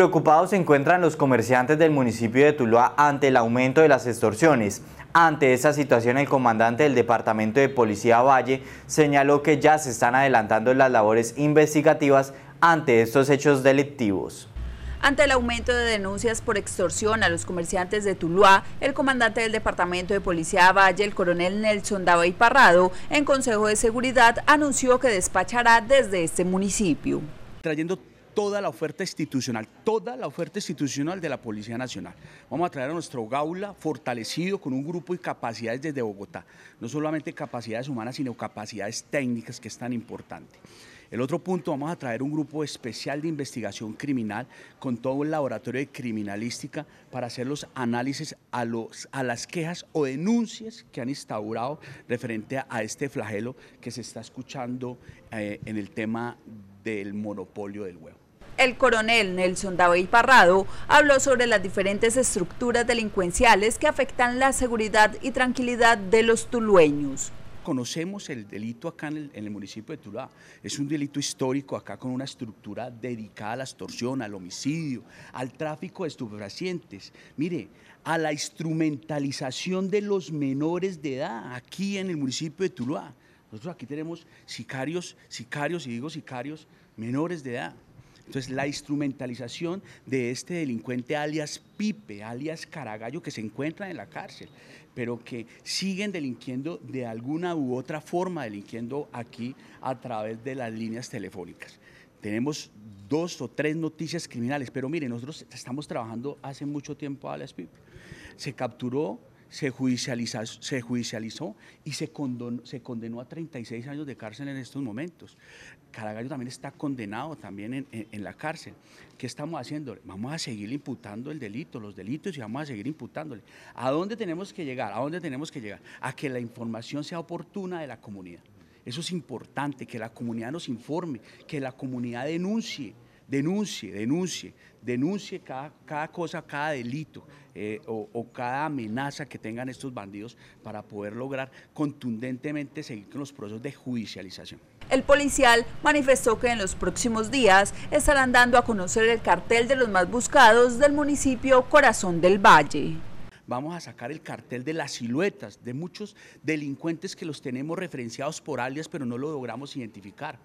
Preocupados se encuentran los comerciantes del municipio de Tuluá ante el aumento de las extorsiones. Ante esta situación, el comandante del Departamento de Policía Valle señaló que ya se están adelantando las labores investigativas ante estos hechos delictivos. Ante el aumento de denuncias por extorsión a los comerciantes de Tuluá, el comandante del Departamento de Policía Valle, el coronel Nelson Davey Parrado, en Consejo de Seguridad anunció que despachará desde este municipio. Trayendo toda la oferta institucional, toda la oferta institucional de la Policía Nacional. Vamos a traer a nuestro Gaula fortalecido con un grupo y capacidades desde Bogotá, no solamente capacidades humanas, sino capacidades técnicas que es tan importante. El otro punto, vamos a traer un grupo especial de investigación criminal con todo el laboratorio de criminalística para hacer los análisis a, los, a las quejas o denuncias que han instaurado referente a, este flagelo que se está escuchando eh, en el tema del monopolio del huevo. El coronel Nelson David Parrado habló sobre las diferentes estructuras delincuenciales que afectan la seguridad y tranquilidad de los tulueños conocemos el delito acá en el, municipio de Tuluá. Es un delito histórico acá con una estructura dedicada a la extorsión, al homicidio, al tráfico de estupefacientes. Mire, a la instrumentalización de los menores de edad aquí en el municipio de Tuluá. Nosotros aquí tenemos sicarios, sicarios, y digo sicarios, menores de edad. Entonces, la instrumentalización de este delincuente alias Pipe, alias Caragallo, que se encuentra en la cárcel, pero que siguen delinquiendo de alguna u otra forma, delinquiendo aquí a través de las líneas telefónicas. Tenemos dos o tres noticias criminales, pero miren, nosotros estamos trabajando hace mucho tiempo alias Pipe. Se capturó se judicializó, se judicializó y se condenó, se condenó a 36 años de cárcel en estos momentos. Caragallo también está condenado también en, en, la cárcel. ¿Qué estamos haciendo? Vamos a seguir imputando el delito, los delitos y vamos a seguir imputándole. ¿A dónde tenemos que llegar? ¿A dónde tenemos que llegar? A que la información sea oportuna de la comunidad. Eso es importante, que la comunidad nos informe, que la comunidad denuncie denuncie, denuncie, denuncie cada, cada cosa, cada delito eh, o, o, cada amenaza que tengan estos bandidos para poder lograr contundentemente seguir con los procesos de judicialización. El policial manifestó que en los próximos días estarán dando a conocer el cartel de los más buscados del municipio Corazón del Valle vamos a sacar el cartel de las siluetas de muchos delincuentes que los tenemos referenciados por alias, pero no lo logramos identificar.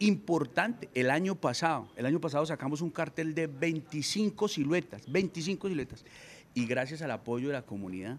Importante, el año pasado, el año pasado sacamos un cartel de 25 siluetas, 25 siluetas, y gracias al apoyo de la comunidad,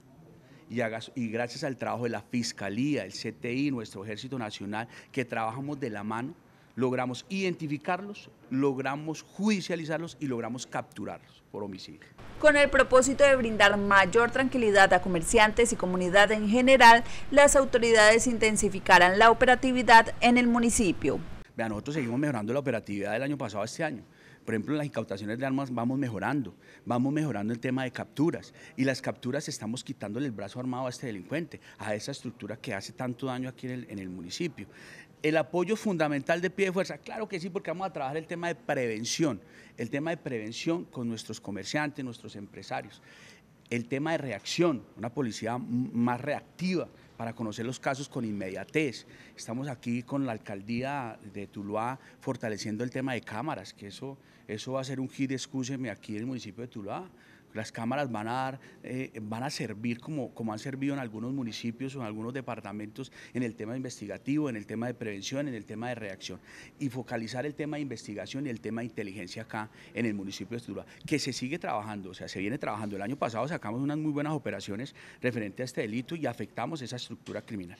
y, gracias al trabajo de la Fiscalía, el CTI, nuestro Ejército Nacional, que trabajamos de la mano, logramos identificarlos, logramos judicializarlos y logramos capturarlos por homicidio. Con el propósito de brindar mayor tranquilidad a comerciantes y comunidad en general, las autoridades intensificarán la operatividad en el municipio. Vean, nosotros seguimos mejorando la operatividad del año pasado a este año. Por ejemplo, las incautaciones de armas vamos mejorando, vamos mejorando el tema de capturas y las capturas estamos quitándole el brazo armado a este delincuente, a esa estructura que hace tanto daño aquí en el, en el municipio. El apoyo fundamental de pie de fuerza, claro que sí, porque vamos a trabajar el tema de prevención, el tema de prevención con nuestros comerciantes, nuestros empresarios, el tema de reacción, una policía más reactiva para conocer los casos con inmediatez. Estamos aquí con la alcaldía de Tuluá fortaleciendo el tema de cámaras, que eso, eso va a ser un hit, escúcheme, aquí en el municipio de Tuluá. Las cámaras van a, dar, eh, van a servir como, como han servido en algunos municipios o en algunos departamentos en el tema investigativo, en el tema de prevención, en el tema de reacción. Y focalizar el tema de investigación y el tema de inteligencia acá en el municipio de Tuluá, que se sigue trabajando, o sea, se viene trabajando. El año pasado sacamos unas muy buenas operaciones referente a este delito y afectamos esa estructura criminal.